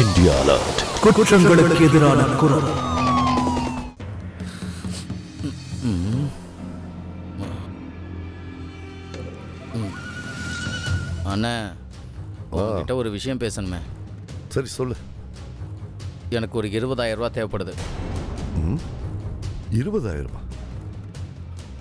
India alert குற்றங்களுக்கு எதிரான குரல். அண்ணா உங்ககிட்ட ஒரு விஷயம் பேசணுமே. சரி சொல்லு. எனக்கு ஒரு இருபதாயிரம் ரூபாய் தேவைப்படுது. இருபதாயிரமா?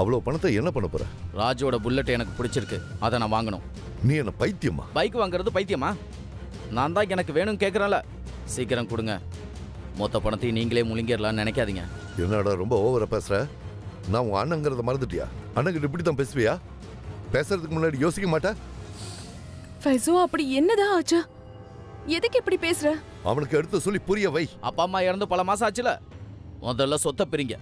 அவ்வளோ பணத்தை என்ன பண்ண போற? ராஜோட புல்லட் எனக்கு பிடிச்சிருக்கு. அதை நான் வாங்கணும். நீ என்ன பைத்தியமா? பைக் வாங்குறது பைத்தியமா? நான் தான் எனக்கு வேணும் கேட்குறேன்ல சீக்கிரம் கொடுங்க. மொத்த பணத்தையும் நீங்களே முழுங்கிடலாம்னு நினைக்காதீங்க. என்னடா ரொம்ப ஓவரா பேசுற? நான் உன் அண்ணங்கிறத மறந்துட்டியா? அண்ணங்கிட்ட இப்படி தான் பேசுவியா? பேசுறதுக்கு முன்னாடி யோசிக்க மாட்டேன். ஃபைசோ அப்படி என்னதான் ஆச்சு? எதுக்கு இப்படி பேசுற? அவனுக்கு எடுத்து சொல்லி புரிய வை. அப்பா அம்மா இறந்து பல மாசம் ஆச்சுல. முதல்ல சொத்தை பிரிங்க.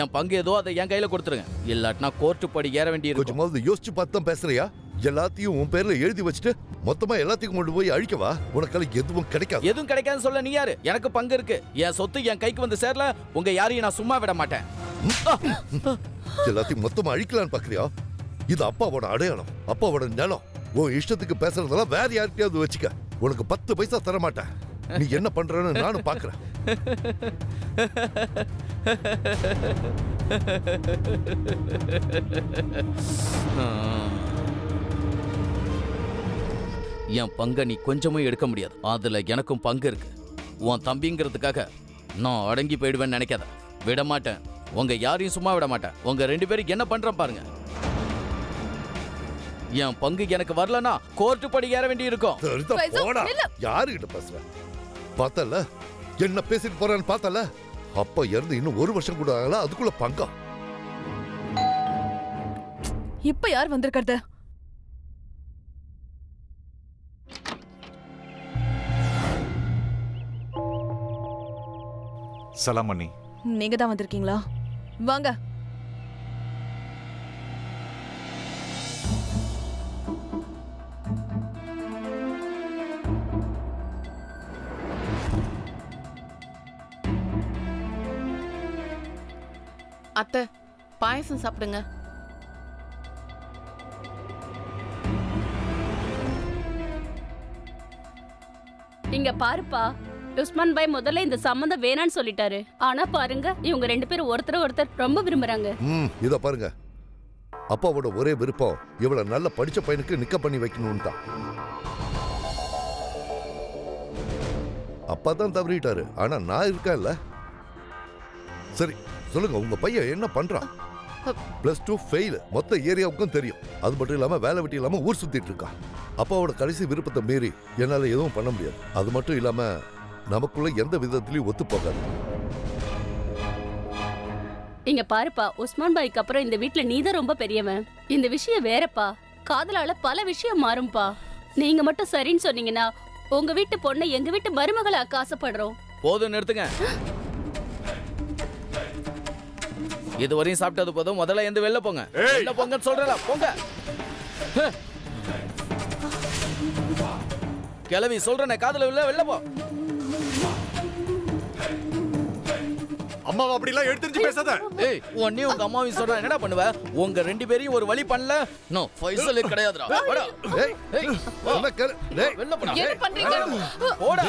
என் பங்கு ஏதோ அதை என் கையில கொடுத்துருங்க. இல்லாட்டினா கோர்ட்டு படி ஏற வேண்டியிருக்கும். கொஞ்சமாவது யோசிச்சு பார்த்து தான் பேசுறியா? எல்லாத்தையும் உன் பேர்ல எழுதி வச்சுட்டு மொத்தமா எல்லாத்தையும் கொண்டு போய் அழிக்கவா உனக்கெல்லாம் எதுவும் கிடைக்காது. எதுவும் கிடைக்காதுன்னு சொல்ல நீ யாரு? எனக்கு பங்கு இருக்கு. என் சொத்து என் கைக்கு வந்து சேரல உங்க யாரையும் நான் சும்மா விட மாட்டேன். எல்லாத்தையும் மொத்தமா அழிக்கலான்னு பாக்குறியா? இது அப்பாவோட அடையாளம் அப்பாவோட நிலம். உன் இஷ்டத்துக்கு பேசுறதெல்லாம் வேற யார்கிட்டயாவது வச்சுக்க. உனக்கு பத்து பைசா தர மாட்டேன் நீ என்ன பண்றன்னு நானும் பாக்குறேன். என் பங்கை நீ கொஞ்சமும் எடுக்க முடியாது. அதுல எனக்கும் பங்கு இருக்கு. உன் தம்பிங்கிறதுக்காக நான் அடங்கி போயிடுவேன்னு நினைக்காத. விட மாட்டேன். உங்க யாரையும் சும்மா விட மாட்டேன். உங்க ரெண்டு பேரும் என்ன பண்றேன் பாருங்க. என் பங்கு எனக்கு வரலனா கோர்ட்டு படி ஏற வேண்டி இருக்கும். யாருகிட்ட பேசுற? பார்த்தல? என்ன பேசிட்டு போறான்னு பார்த்தல? அப்பா இறந்து இன்னும் ஒரு வருஷம் கூட ஆகல. அதுக்குள்ள பங்கா. இப்ப யார் வந்திருக்கிறது? சலாம் அண்ணி நீங்க தான் வந்திருக்கீங்களா? வாங்க. அத்தை பாயசம் சாப்பிடுங்க. இங்க பாருப்பா. உஸ்மான் பாய் முதல்ல இந்த சம்மந்தம் வேணான்னு சொல்லிட்டாரு. ஆனா பாருங்க இவங்க ரெண்டு பேரும் ஒருத்தர் ஒருத்தர் ரொம்ப விரும்புறாங்க. ம் இத பாருங்க. அப்பாவோட ஒரே விருப்பம் இவ்வளவு நல்ல படிச்ச பையனுக்கு நிக்க பண்ணி வைக்கணும்னு தான். அப்பா தான் தவறிட்டாரு ஆனா நான் இருக்கேன்ல. சரி சொல்லுங்க உங்க பையன் என்ன பண்றான்? பிளஸ் டூ ஃபெயில் மொத்த ஏரியாவுக்கும் தெரியும். அது மட்டும் இல்லாம வேலை வெட்டி இல்லாம ஊர் சுத்திட்டு இருக்கான். அப்பாவோட கடைசி விருப்பத்தை மீறி என்னால எதுவும் பண்ண முடியாது. அது மட்டும் இல்லாம நமக்குள்ள எந்த விதத்திலயும் ஒத்து போகாது. இங்க பாருப்பா உஸ்மான் பாய்க்கு அப்புறம் இந்த வீட்ல நீதான் ரொம்ப பெரியவன். இந்த விஷயம் வேறப்பா. காதலால பல விஷயம் மாறும்பா. நீங்க மட்டும் சரின்னு சொன்னீங்கன்னா உங்க வீட்டு பொண்ணை எங்க வீட்டு மருமகளை ஆக்க ஆசைப்படுறோம். போதும் நிறுத்துங்க. இதுவரையும் சாப்பிட்டது போதும். முதல்ல எந்த வெளில போங்க. வெளில போங்கன்னு சொல்றல போங்க. கிளவி சொல்றேனே காதுல இல்ல வெளில போ. அம்மாவை அப்படிலாம் எடுத்துட்டு பேசாத. ஏய் உன்னையும் உங்க அம்மாவையும் சொல்றேன் என்னடா பண்ணுவ? உங்க ரெண்டு பேரையும் ஒரு வழி பண்ணல. நோ ஃபைசல் கிடையாதுடா. வாடா. ஏய் ஏய். டேய், என்ன பண்றீங்க? போடா.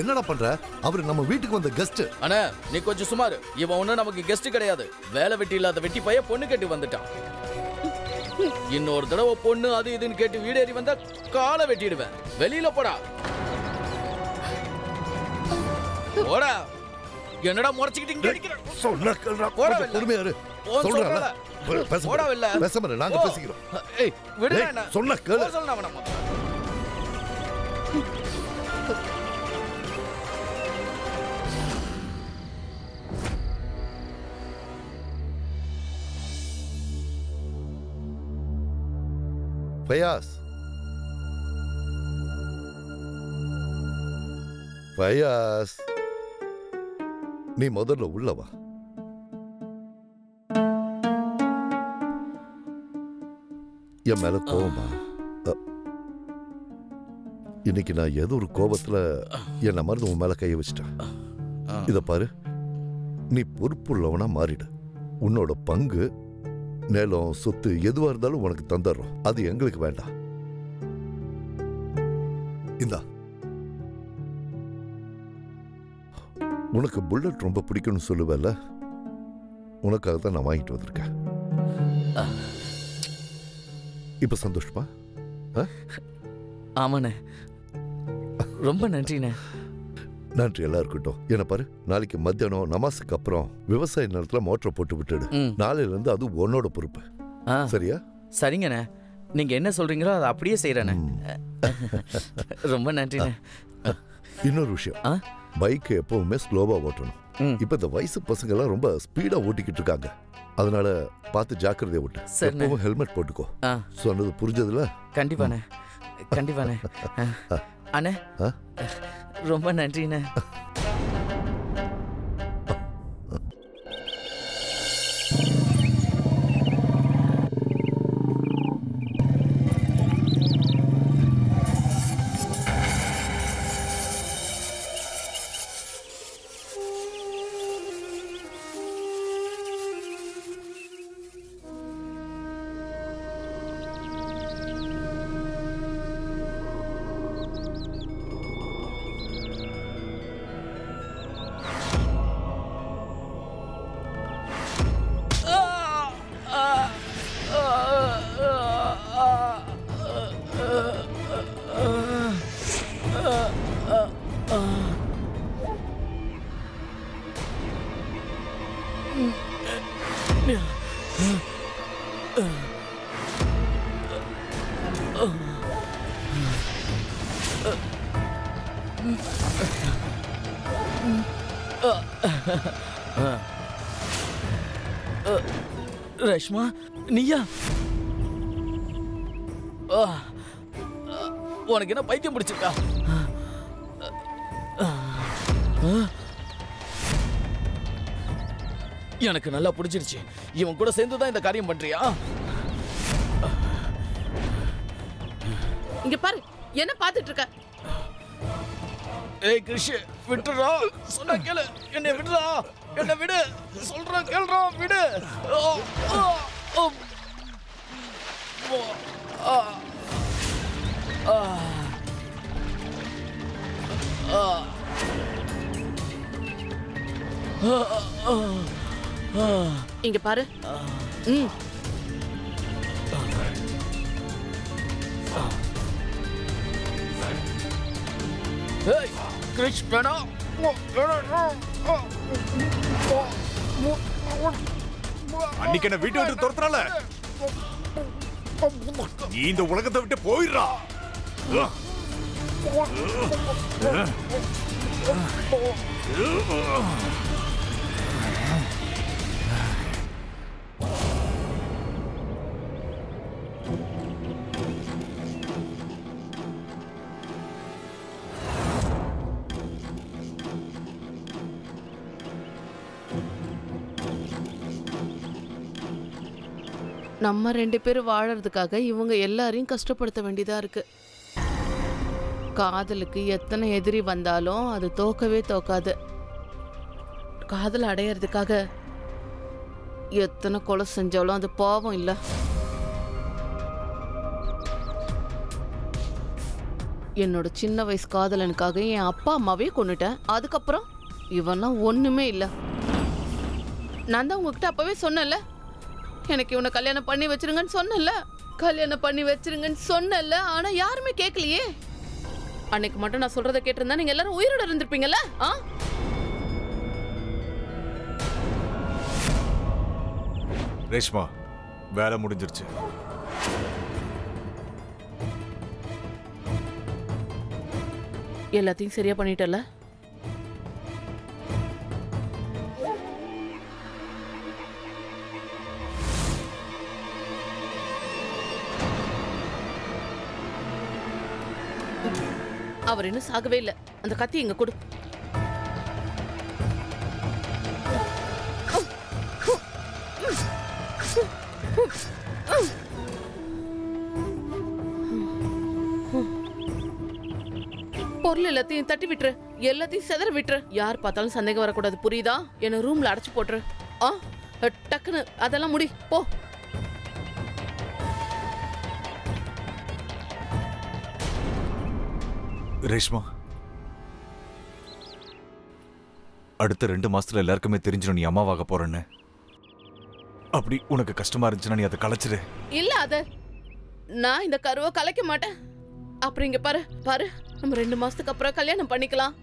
என்னடா பண்ற? அவரு நம்ம வீட்டுக்கு வந்த கெஸ்ட் அண்ணா நீ கொஞ்சம் சுமாரு. இவன் ஒன்றும் நமக்கு கெஸ்ட் கிடையாது. வேலை வெட்டி இல்லாத வெட்டி பைய பொண்ணு கேட்டு வந்துட்டான். இன்னொரு தடவை பொண்ணு அது இதுன்னு கேட்டு வீடேறி வந்தா காலை வெட்டிடுவேன். வெளியில போடா. போடா. என்னடா முறைச்சிக்கிட்டு இங்க அடிக்கிற? சொன்னா கேளுடா. போடா கொஞ்சம். பொறுமையா இரு. போடா இரு. வெளில. பேசாம இரு, நாங்க. பேசிக்கிறோம் ஏய் விடுடா சொன்னா கேளு. சொல்லு முதல்ல. ஃபயாஸ் ஃபயாஸ் நீ முதல்ல உள்ள வா. என் மேல கோவமா? இன்னைக்கு நான் ஏதோ ஒரு கோபத்துல என்ன மருந்து உன் மேல கைய வச்சிட்டேன். இத பாரு. நீ பொறுப்புள்ளவனா மாறிடு. உன்னோட பங்கு நிலம் சொத்து எதுவா இருந்தாலும் உனக்கு தந்துடுறோம் அது எங்களுக்கு வேண்டாம். இந்தா. உனக்கு புல்லட் ரொம்ப பிடிக்கும்னு சொல்லுவல்ல? உனக்காக தான் நான் வாங்கிட்டு வந்திருக்கேன். இப்ப சந்தோஷமா? ஆமாண்ணே. ரொம்ப நன்றிண்ணே. நன்றி எல்லாம் இருக்கட்டும். என்ன பாரு நாளைக்கு மத்தியானம் நமாஸுக்கு அப்புறம் விவசாய நிலத்துல மோட்டரை போட்டு விட்டுடு. ம். நாளையில இருந்து அது உன்னோட பொறுப்பு. சரியா? சரிங்கண்ணே. நீங்க என்ன சொல்றீங்களோ அதை அப்படியே செய்யறேண்ணே ம். ரொம்ப நன்றிண்ணே. இன்னொரு விஷயம். ஆ? பைக் எப்பவுமே ஸ்லோவா ஓட்டணும். இப்ப இந்த வயசு பசங்க எல்லாம் ரொம்ப ஸ்பீடா ஓட்டிக்கிட்டு இருக்காங்க. அதனால பார்த்து ஜாக்கிரதையா ஓட்டு. எப்பவும் ஹெல்மெட் போட்டுக்கோ. ஆ. சொன்னது புரிஞ்சதுல? கண்டிப்பாண்ணே. கண்டிப்பாண்ணே. ஆ. அண்ணே? ரொம்ப நன்றிண்ணே. ரஷ்மா நீயா? உனக்கு என்ன பைத்தியம் பிடிச்சிருக்கா. எனக்கு நல்லா பிடிச்சிருச்சு. இவன் கூட சேர்ந்து தான் இந்த காரியம் பண்றியா? இங்க பாரு என்ன பாத்துட்டு இருக்க? ஏய் கிருஷ் விட்டுறா சொன்னா கேளு. என்னை விடுறா என்னை விடு. சொல்றா கேளுடா விடு. இங்க பாரு. ம். ஏய் கிருஷ் வேணாம். அன்னைக்கு என்ன வீட்டை விட்டு துரத்துறால நீ இந்த உலகத்தை விட்டு போயிடுறா. நம்ம ரெண்டு பேரும் வாழறதுக்காக இவங்க எல்லாரையும் கஷ்டப்படுத்த வேண்டியதா இருக்கு. காதலுக்கு எத்தனை எதிரி வந்தாலும் அது தோக்கவே தோக்காது. காதல் அடையிறதுக்காக எத்தனை கொலை செஞ்சாலும் அது பாவம் இல்லை. என்னோட சின்ன வயசு காதலனுக்காக என் அப்பா அம்மாவே கொண்டுட்டேன் அதுக்கப்புறம் இவன்லாம் ஒன்றுமே இல்லை. நான் தான் உங்ககிட்ட அப்போவே சொன்னேன்ல. எனக்கு இவனை கல்யாணம் பண்ணி வச்சிருங்கன்னு சொன்னல கல்யாணம் பண்ணி வச்சிருங்கன்னு சொன்னல ஆனா யாருமே கேட்கலையே அன்னைக்கு மட்டும் நான் சொல்றத கேட்டிருந்தா நீங்க எல்லாரும் உயிரோட இருந்திருப்பீங்கல்ல? ஆ? ரேஷ்மா வேலை முடிஞ்சிருச்சு. எல்லாத்தையும் சரியா பண்ணிட்டல அவர் இன்னும் சாகவே இல்ல. அந்த கத்தி இங்க கொடு. பொருள் எல்லாத்தையும் தட்டி விட்டுரு. எல்லாத்தையும் செதற விட்டுரு. யார் பார்த்தாலும் சந்தேகம் வரக்கூடாது. புரியுதா? என்ன ரூம்ல அடைச்சு போட்டுரு. ஆ? டக்குன்னு அதெல்லாம் முடி. போ. ரேஷ்மா. அடுத்த ரெண்டு மாசத்துல எல்லாருக்குமே தெரிஞ்சிடும் நீ அம்மாவாக போறேன்னு. அப்படி உனக்கு கஷ்டமா இருந்துச்சுன்னா நீ அதை கலைச்சிடு இல்ல அத நான் இந்த கருவை கலைக்க மாட்டேன். அப்புறம் இங்க பாரு பாரு நம்ம ரெண்டு மாசத்துக்கு அப்புறம் கல்யாணம் பண்ணிக்கலாம்.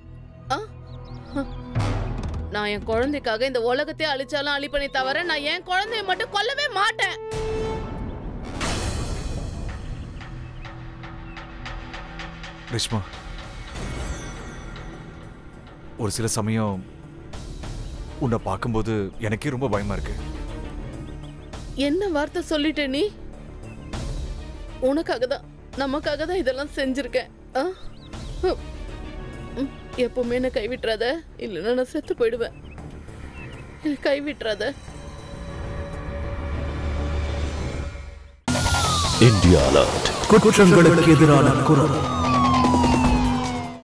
நான் என் குழந்தைக்காக இந்த உலகத்தையே அழிச்சாலும் அழிப்பனே தவிர நான் என் குழந்தைய மட்டும் கொல்லவே மாட்டேன். ரேஷ்மா. ஒரு சில சமயம் உன்னை பார்க்கும்போது எனக்கே ரொம்ப பயமா இருக்கு. என்ன வார்த்தை சொல்லிட்ட நீ? உனக்காக தான் நமக்காக தான் இதெல்லாம் செஞ்சிருக்கேன். எப்பவுமே என்ன கைவிட்டுறாத இல்லைன்னா நான் செத்து போயிடுவேன். கைவிட்டுறாத. India alert. குற்றங்களுக்கு எதிரான குரல்.